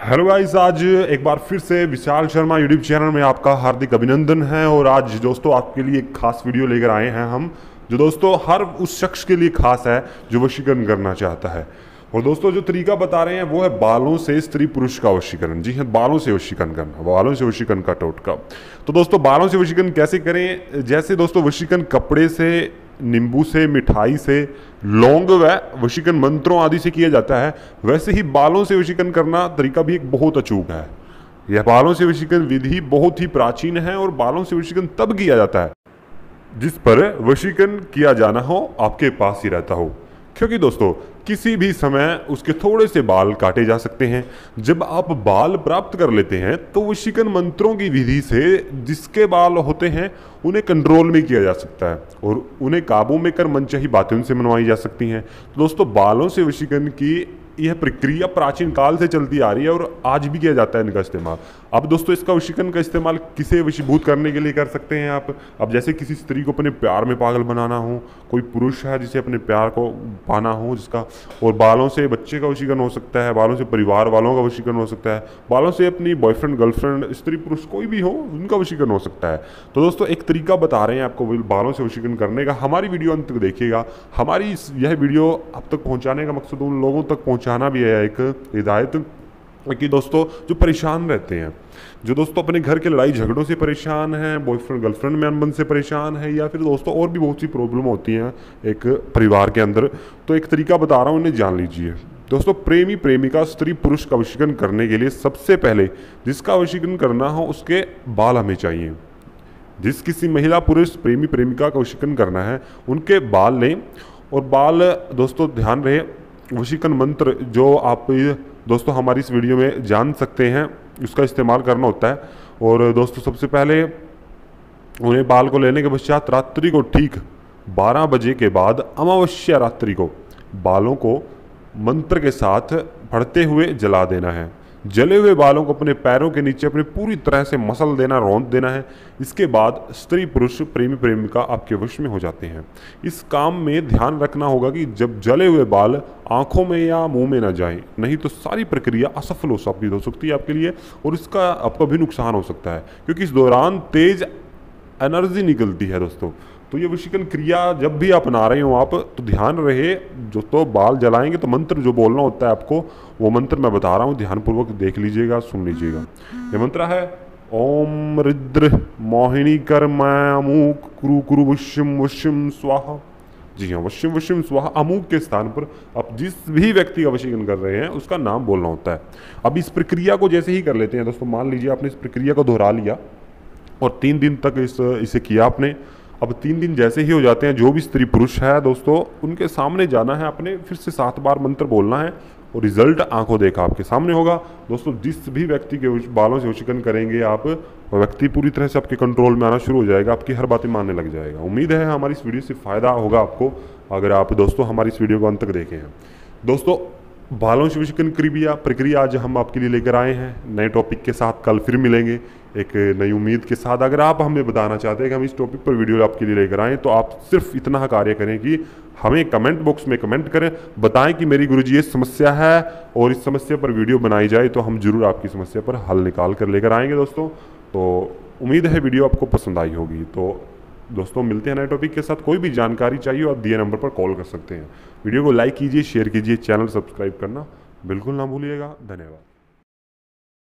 Hello guys आज एक बार फिर से विशाल शर्मा यूट्यूब चैनल में आपका हार्दिक अभिनंदन है और आज दोस्तों आपके लिए एक खास वीडियो लेकर आए हैं हम, जो दोस्तों हर उस शख्स के लिए खास है, जो वशीकरण करना चाहता है। और दोस्तों जो तरीका बता रहे हैं, वो है बालों से स्त्री पुरुष का वशीकरण। जी हाँ बालों से वशीकरण करना, बालों से वशीकरण का टोटका। तो दोस्तों, बालों से वशीकरण कैसे करें? जैसे दोस्तों, वशीकरण कपड़े से नींबू से, मिठाई से, लौंग व वशीकरण मंत्रों आदि से किया जाता है। वैसे ही बालों से वशीकरण करना तरीका भी एक बहुत अचूक है। यह बालों से वशीकरण विधि बहुत ही प्राचीन है और बालों से वशीकरण तब किया जाता है जिस पर वशीकरण किया जाना हो, आपके पास ही रहता हो। क्योंकि दोस्तों, किसी भी समय उसके थोड़े से बाल काटे जा सकते हैं। जब आप बाल प्राप्त कर लेते हैं तो वशीकरण मंत्रों की विधि से जिसके बाल होते हैं, उन्हें कंट्रोल में किया जा सकता है और उन्हें काबू में कर मनचाही बातें उनसे मनवाई जा सकती हैं। तो दोस्तों, बालों से वशीकरण की यह प्रक्रिया प्राचीन काल से चलती आ रही है और आज भी किया जाता है इनका इस्तेमाल। अब दोस्तों, इसका वशीकरण का इस्तेमाल किसे वशीभूत करने के लिए कर सकते हैं आप? अब जैसे किसी स्त्री को अपने प्यार में पागल बनाना हो, कोई पुरुष है जिसे अपने प्यार को पाना हो, जिसका और बालों से बच्चे का वशीकरण हो सकता है, बालों से परिवार वालों का वशीकरण हो सकता है, बालों से अपनी बॉयफ्रेंड गर्लफ्रेंड स्त्री पुरुष कोई भी हो, उनका वशीकरण हो सकता है। तो दोस्तों, एक तरीका बता रहे हैं आपको बालों से वशीकरण करने का। हमारी वीडियो अंत तक देखिएगा। हमारी यह वीडियो अब तक पहुँचाने का मकसद उन लोगों तक पहुँचाना भी है, एक हिदायत कि दोस्तों, जो परेशान रहते हैं, जो दोस्तों अपने घर के लड़ाई झगड़ों से परेशान हैं बॉयफ्रेंड गर्लफ्रेंड में अनबन से परेशान है, या फिर दोस्तों और भी बहुत सी प्रॉब्लम होती हैं एक परिवार के अंदर तो एक तरीका बता रहा हूँ उन्हें जान लीजिए। दोस्तों, प्रेमी, प्रेमिका, स्त्री, पुरुष का वशीकरण करने के लिए सबसे पहले जिसका वशीकरण करना हो, उसके बाल हमें चाहिए। जिस किसी महिला, पुरुष, प्रेमी, प्रेमिका का वशीकरण करना है, उनके बाल लें और बाल, दोस्तों, ध्यान रहे वशीकरण मंत्र जो आप दोस्तों हमारी इस वीडियो में जान सकते हैं, उसका इस्तेमाल करना होता है। और दोस्तों सबसे पहले उन्हें बाल को लेने के पश्चात रात्रि को ठीक 12 बजे के बाद, अमावस्या रात्रि को बालों को मंत्र के साथ पढ़ते हुए जला देना है। जले हुए बालों को अपने पैरों के नीचे अपने पूरी तरह से मसल देना, रौंद देना है। इसके बाद स्त्री पुरुष प्रेमी प्रेमिका आपके वश में हो जाते हैं। इस काम में ध्यान रखना होगा कि जब जले हुए बाल आँखों में या मुँह में ना जाएँ, नहीं तो सारी प्रक्रिया असफल हो साबित हो सकती है आपके लिए और इसका आपका भी नुकसान हो सकता है। क्योंकि इस दौरान तेज एनर्जी निकलती है दोस्तों। तो ये वशीकरण क्रिया जब भी अपना रहे हो आप तो ध्यान रहे, जो तो बाल जलाएँगे तो मंत्र जो बोलना होता है आपको, वो मंत्र मैं बता रहा हूँ, ध्यानपूर्वक देख लीजिएगा, सुन लीजिएगा। ये मंत्र है, ओम रुद्र मोहिनी कर अमूक कुरु कुरु वश्यम वश्यम स्वाहा। जी हाँ वश्यम वश्यम स्वाहा अमूक के स्थान पर आप जिस भी व्यक्ति का वशीकरण कर रहे हैं, उसका नाम बोलना होता है। अब इस प्रक्रिया को जैसे ही कर लेते हैं, दोस्तों, मान लीजिए आपने इस प्रक्रिया को दोहरा लिया, और तीन दिन तक इस, इसे किया आपने अब तीन दिन जैसे ही हो जाते हैं, जो भी स्त्री पुरुष है दोस्तों, उनके सामने जाना है अपने, फिर से सात बार मंत्र बोलना है और रिज़ल्ट आँखों देखा आपके सामने होगा। दोस्तों, जिस भी व्यक्ति के बालों से वशीकरण करेंगे आप व्यक्ति पूरी तरह से आपके कंट्रोल में आना शुरू हो जाएगा, आपकी हर बातें मानने लग जाएगा। उम्मीद है हमारी इस वीडियो से फ़ायदा होगा आपको, अगर आप दोस्तों हमारी इस वीडियो को अंत तक देखे दोस्तों बालों से क्रिया प्रक्रिया आज हम आपके लिए लेकर आए हैं। नए टॉपिक के साथ कल फिर मिलेंगे। एक नई उम्मीद के साथ अगर आप हमें बताना चाहते हैं कि हम इस टॉपिक पर वीडियो आपके लिए लेकर आएँ तो आप सिर्फ़ इतना कार्य करें कि हमें कमेंट बॉक्स में कमेंट करें, बताएँ कि मेरी गुरुजी ये समस्या है और इस समस्या पर वीडियो बनाई जाए तो हम ज़रूर आपकी समस्या पर हल निकाल कर लेकर आएँगे दोस्तों। तो उम्मीद है वीडियो आपको पसंद आई होगी। तो दोस्तों, मिलते हैं नए टॉपिक के साथ। कोई भी जानकारी चाहिए आप दिए नंबर पर कॉल कर सकते हैं। वीडियो को लाइक कीजिए शेयर कीजिए चैनल सब्सक्राइब करना बिल्कुल ना भूलिएगा। धन्यवाद।